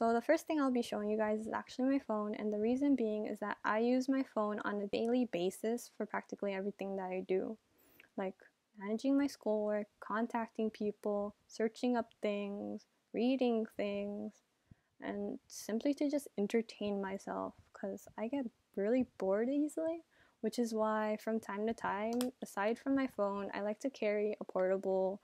So the first thing I'll be showing you guys is actually my phone and the reason being is that I use my phone on a daily basis for practically everything that I do. Like managing my schoolwork, contacting people, searching up things, reading things, and simply to just entertain myself because I get really bored easily, which is why from time to time, aside from my phone, I like to carry a portable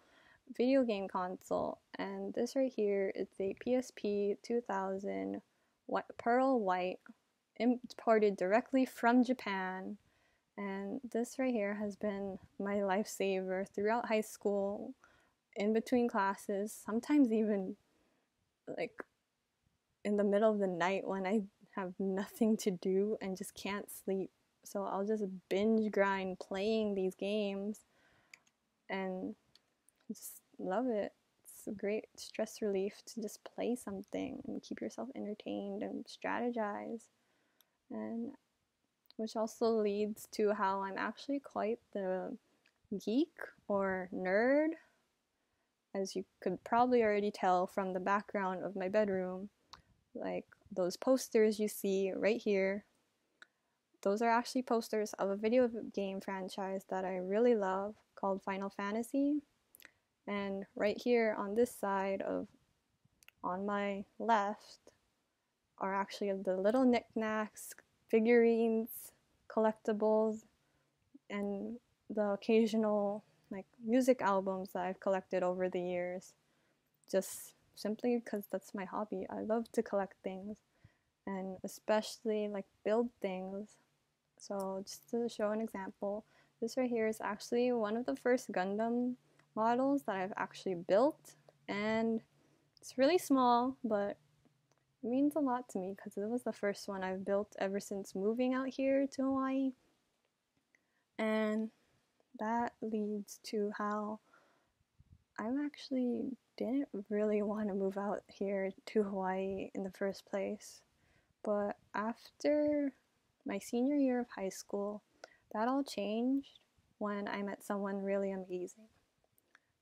video game console. And this right here is a PSP 2000 white, Pearl White imported directly from Japan. And this right here has been my lifesaver throughout high school, in between classes, sometimes even like in the middle of the night when I have nothing to do and just can't sleep. So I'll just binge grind playing these games and just love it. It's a great stress relief to just play something and keep yourself entertained and strategize. And which also leads to how I'm actually quite the geek or nerd, as you could probably already tell from the background of my bedroom. Like those posters you see right here, those are actually posters of a video game franchise that I really love called Final Fantasy. And right here on this side of, on my left, are actually the little knickknacks, figurines, collectibles, and the occasional like music albums that I've collected over the years. Just simply because that's my hobby. I love to collect things and especially like build things. So just to show an example, this right here is actually one of the first Gundam models that I've actually built and it's really small but it means a lot to me because it was the first one I've built ever since moving out here to Hawaii. And that leads to how I actually didn't really want to move out here to Hawaii in the first place. But after my senior year of high school that all changed when I met someone really amazing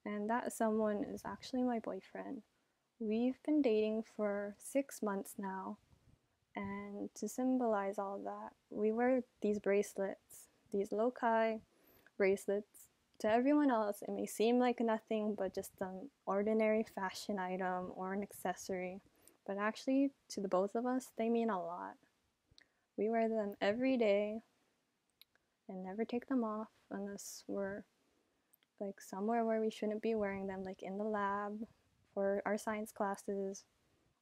and that someone is actually my boyfriend. We've been dating for six months now, and to symbolize all that, we wear these bracelets, these lokai bracelets. To everyone else, it may seem like nothing but just an ordinary fashion item or an accessory, but actually, to the both of us, they mean a lot. We wear them every day and never take them off unless we're like somewhere where we shouldn't be wearing them, like in the lab for our science classes,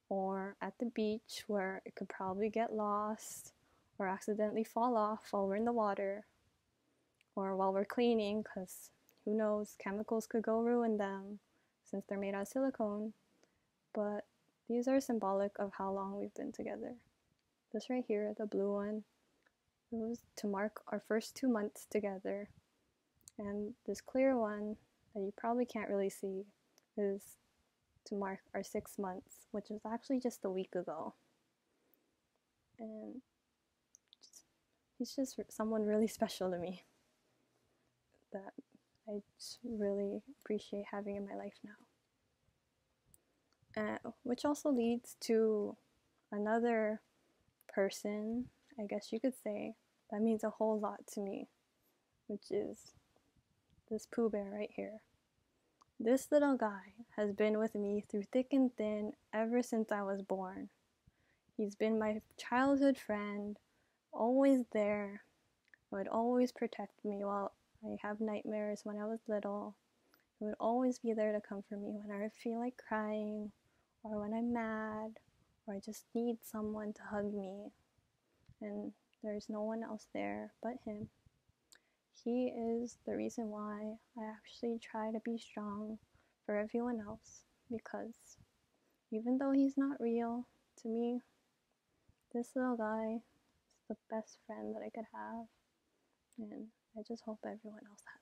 or at the beach where it could probably get lost or accidentally fall off while we're in the water, or while we're cleaning, because who knows, chemicals could go ruin them since they're made out of silicone. But these are symbolic of how long we've been together. This right here, the blue one, it was to mark our first two months together and this clear one that you probably can't really see is to mark our six months, which was actually just a week ago. And just, he's just someone really special to me that I just really appreciate having in my life now. Uh, which also leads to another person, I guess you could say, that means a whole lot to me, which is this Pooh Bear right here. This little guy has been with me through thick and thin ever since I was born. He's been my childhood friend, always there, would always protect me while I have nightmares when I was little. He would always be there to comfort me when I feel like crying, or when I'm mad, or I just need someone to hug me. And there's no one else there but him. He is the reason why I actually try to be strong for everyone else because even though he's not real to me, this little guy is the best friend that I could have, and I just hope everyone else has.